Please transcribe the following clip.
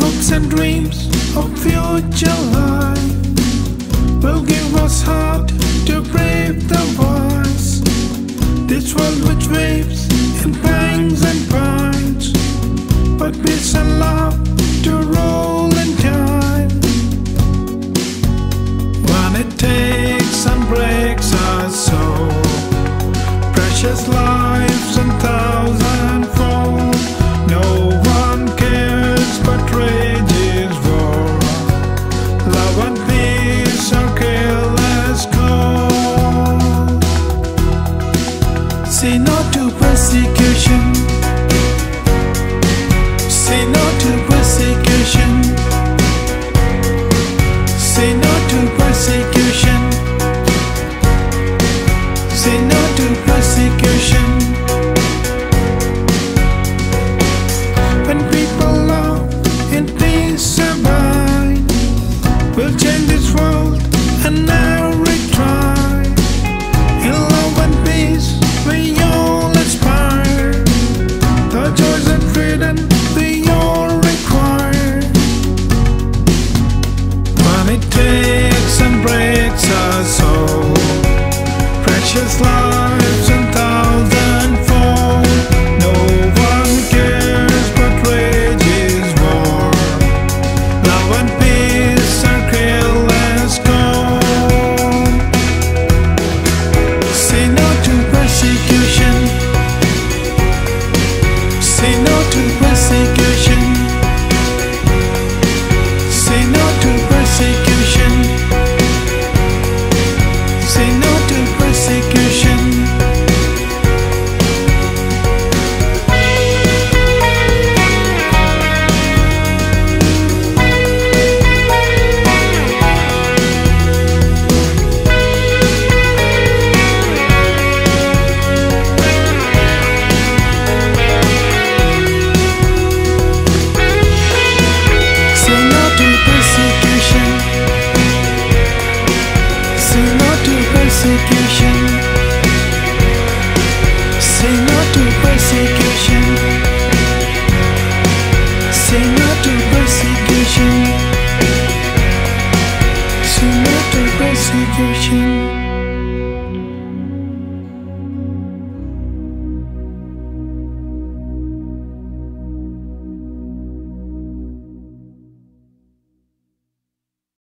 hopes and dreams of future life will give us heart to brave the voice. This world which waves in pangs and pines, but peace and love to roll in time. When it takes and breaks our soul, precious lives and time. no to persecution. Say no to persecution. Say no to persecution. Say no to persecution. When people love and we'll change this world and now. us, oh precious life. to